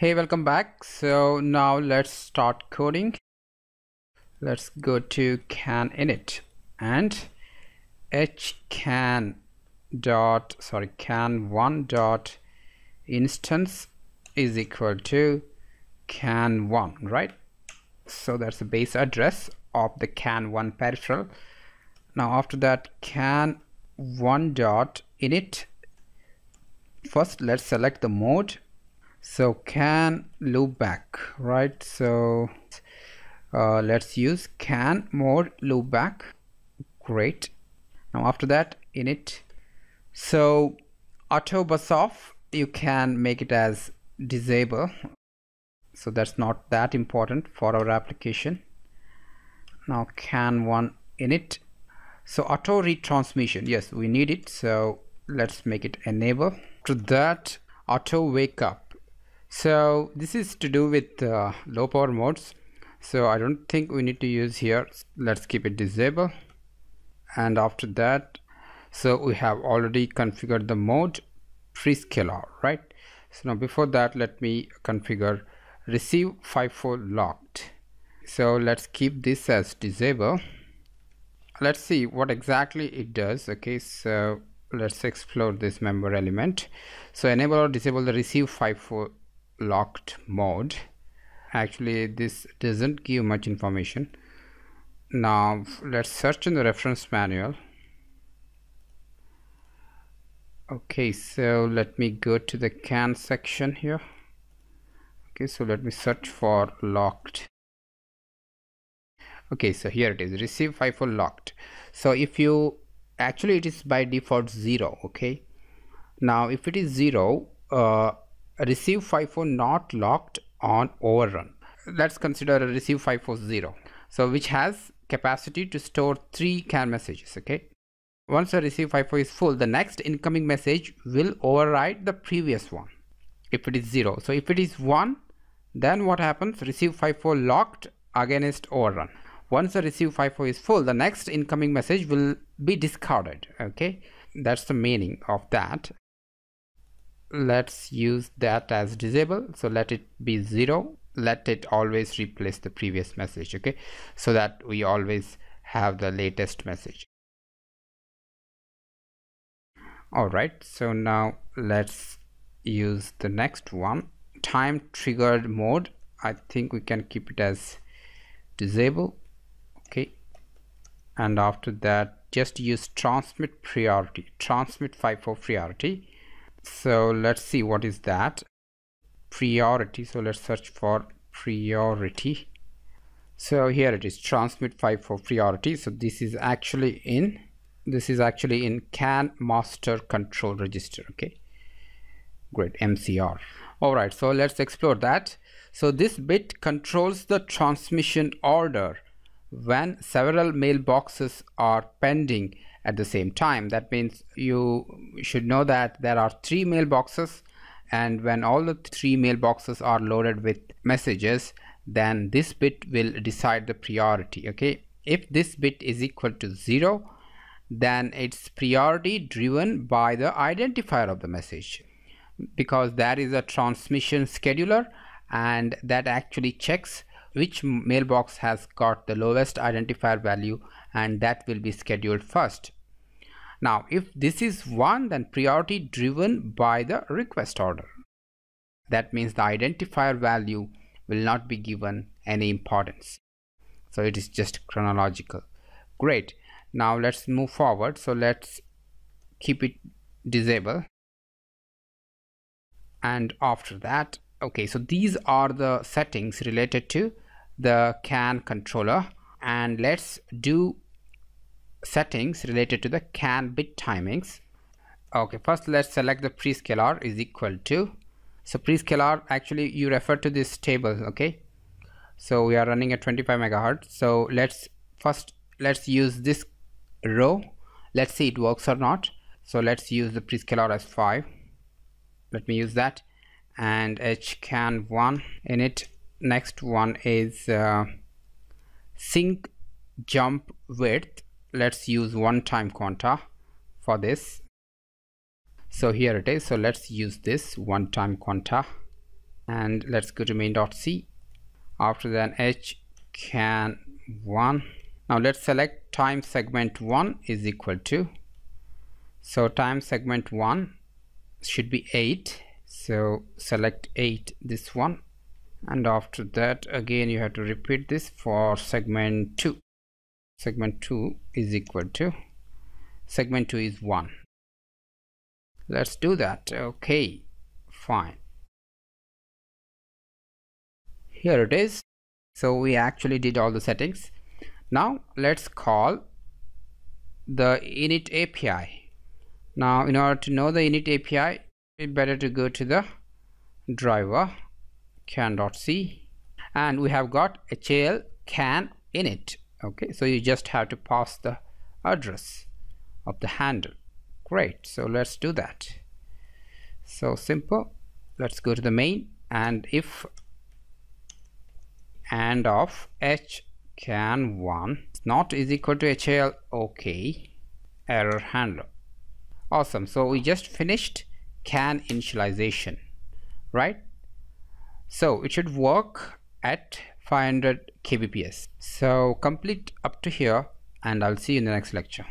hey welcome back. So now let's start coding. Let's go to can init and h can dot sorry can one dot instance is equal to can one right? So that's the base address of the can one peripheral. Now after that can one dot init first let's select the mode so can loopback right? So uh, let's use can mode loopback great. Now after that init. So auto bus off. You can make it as disable. So that's not that important for our application. Now can one init. So auto retransmission. Yes we need it. So let's make it enable. To that auto wake up so this is to do with uh, low power modes. So I don't think we need to use here. Let's keep it disable. And after that so we have already configured the mode prescaler right? So now before that let me configure receive FIFO locked. So let's keep this as disable. Let's see what exactly it does okay? So let's explore this member element. So enable or disable the receive FIFO locked mode. Actually this doesn't give much information. Now let's search in the reference manual. Okay so let me go to the can section here. Okay so let me search for locked. Okay so here it is. Receive FIFO locked. So if you actually it is by default zero okay? Now if it is zero uh, receive FIFO not locked on overrun. Let's consider a receive FIFO zero. So which has capacity to store three can messages okay? Once the receive FIFO is full the next incoming message will override the previous one if it is zero. So if it is one then what happens? Receive FIFO locked against overrun. Once the receive FIFO is full the next incoming message will be discarded okay? That's the meaning of that let's use that as disable. So let it be zero. Let it always replace the previous message okay? So that we always have the latest message. All right so now let's use the next one. Time triggered mode. I think we can keep it as disable okay? And after that just use transmit priority. Transmit FIFO priority so let's see what is that? Priority. So let's search for priority. So here it is. Transmit FIFO priority. So this is actually in this is actually in can master control register okay? Great mcr all right so let's explore that. So this bit controls the transmission order when several mailboxes are pending at the same time. That means you should know that there are three mailboxes and when all the three mailboxes are loaded with messages then this bit will decide the priority okay? If this bit is equal to zero then it's priority driven by the identifier of the message because that is a transmission scheduler and that actually checks which mailbox has got the lowest identifier value and that will be scheduled first. Now if this is 1 then priority driven by the request order. That means the identifier value will not be given any importance. So it is just chronological. Great. Now let's move forward. So let's keep it disable. And after that, okay, so these are the settings related to the CAN controller and let's do settings related to the CAN bit timings. Okay first let's select the prescaler is equal to so prescaler actually you refer to this table okay? So we are running at 25 megahertz so let's first let's use this row. Let's see it works or not. So let's use the prescaler as 5 let me use that. And hcan1 init. Next one is uh, sync jump width let's use one time quanta for this. So here it is. So let's use this one time quanta and let's go to main.c after that h can 1 now let's select time segment 1 is equal to. So time segment 1 should be 8 so select 8 this one. And after that again you have to repeat this for segment 2 segment 2 is equal to segment 2 is 1 let's do that. Okay fine. Here it is. So we actually did all the settings. Now let's call the init API now in order to know the init API it's better to go to the driver can.c and we have got HAL can init okay so you just have to pass the address of the handle. Great so let's do that. So simple let's go to the main and if and of h can 1 not is equal to HAL okay error handler. Awesome so we just finished can initialization right? So it should work at 500 kbps so complete up to here and I'll see you in the next lecture